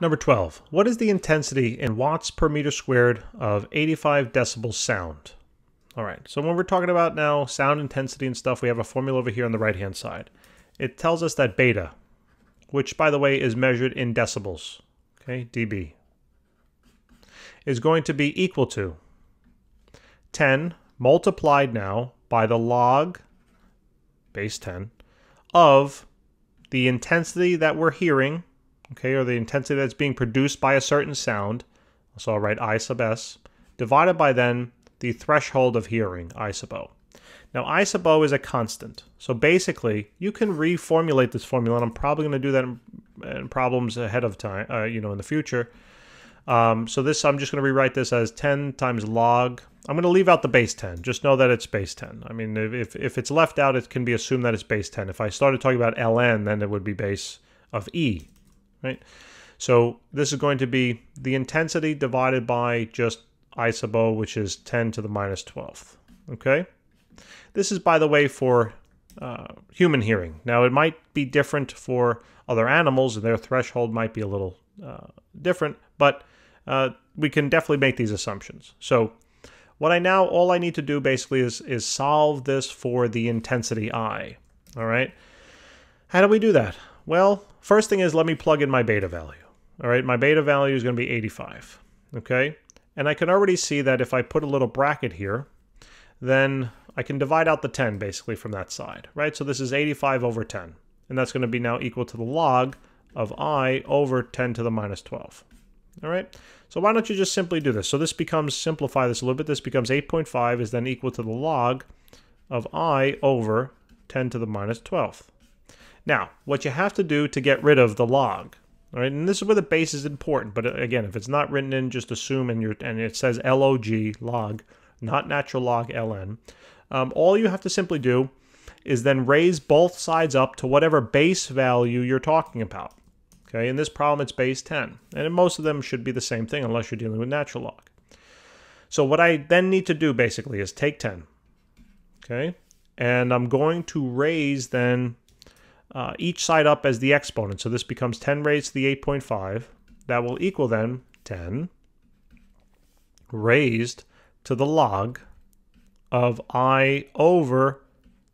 Number 12. What is the intensity in watts per meter squared of 85 decibels sound? All right, so when we're talking about now sound intensity and stuff, we have a formula over here on the right-hand side. It tells us that beta, which by the way is measured in decibels, okay, dB, is going to be equal to 10 multiplied now by the log, base 10, of the intensity that we're hearing, okay, or the intensity that's being produced by a certain sound, so I'll write I sub s, divided by then the threshold of hearing, I sub o. Now, I sub o is a constant. So basically, you can reformulate this formula, and I'm probably going to do that in, in, problems ahead of time, uh, you know, in the future. Um, so this, I'm just going to rewrite this as 10 times log. I'm going to leave out the base 10. Just know that it's base 10. I mean, if, if it's left out, it can be assumed that it's base 10. If I started talking about ln, then it would be base of e, right? So this is going to be the intensity divided by just I sub o, which is 10 to the minus 12th, okay? This is, by the way, for uh, human hearing. Now, it might be different for other animals, and their threshold might be a little uh, different, but uh, we can definitely make these assumptions. So what I now, all I need to do basically is, is solve this for the intensity I, all right? How do we do that? Well, first thing is let me plug in my beta value. All right, my beta value is going to be 85, okay? And I can already see that if I put a little bracket here, then I can divide out the 10 basically from that side, right? So this is 85 over 10, and that's going to be now equal to the log of i over 10 to the minus 12. All right, so why don't you just simply do this? So this becomes, simplify this a little bit, this becomes 8.5 is then equal to the log of i over 10 to the minus 12th. Now, what you have to do to get rid of the log, all right, and this is where the base is important, but uh, again, if it's not written in, just assume and, you're, and it says log, log, not natural log ln. Um, all you have to simply do is then raise both sides up to whatever base value you're talking about. Okay, in this problem it's base 10, and most of them should be the same thing unless you're dealing with natural log. So what I then need to do basically is take 10, okay, and I'm going to raise then uh, each side up as the exponent. So this becomes 10 raised to the 8.5. That will equal then 10 raised to the log of i over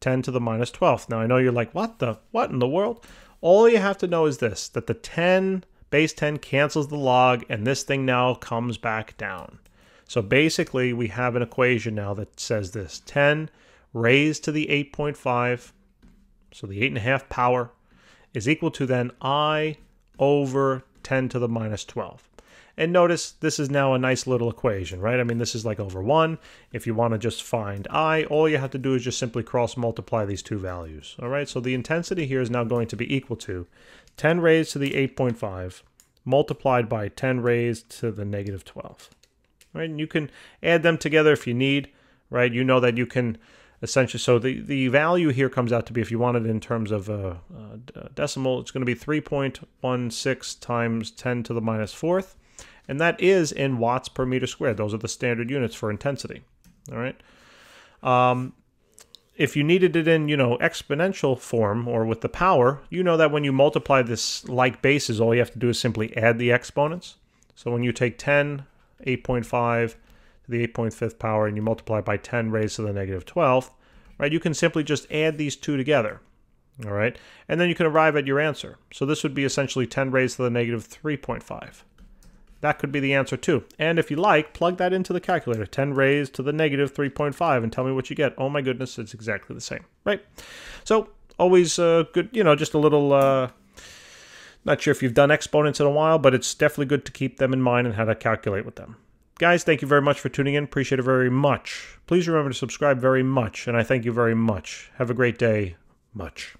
10 to the minus 12th. Now I know you're like, what the, what in the world? All you have to know is this, that the 10, base 10 cancels the log and this thing now comes back down. So basically we have an equation now that says this, 10 raised to the 8.5, so the 8.5 power, is equal to then i over 10 to the minus 12. And notice this is now a nice little equation, right? I mean, this is like over 1. If you want to just find i, all you have to do is just simply cross multiply these two values. All right, so the intensity here is now going to be equal to 10 raised to the 8.5 multiplied by 10 raised to the negative 12. Right, and you can add them together if you need, right? You know that you can essentially, so the, the value here comes out to be, if you want it in terms of a, a decimal, it's going to be 3.16 times 10 to the minus fourth and that is in watts per meter squared. Those are the standard units for intensity. All right. Um, if you needed it in, you know, exponential form or with the power, you know that when you multiply this like bases, all you have to do is simply add the exponents. So when you take 10, 8.5 to the 8.5th power, and you multiply by 10 raised to the negative 12th, right, you can simply just add these two together. All right. And then you can arrive at your answer. So this would be essentially 10 raised to the negative 3.5. That could be the answer too. And if you like, plug that into the calculator, 10 raised to the negative 3.5, and tell me what you get. Oh my goodness, it's exactly the same, right? So always uh, good, you know, just a little, uh, not sure if you've done exponents in a while, but it's definitely good to keep them in mind and how to calculate with them. Guys, thank you very much for tuning in. Appreciate it very much. Please remember to subscribe very much, and I thank you very much. Have a great day. Much.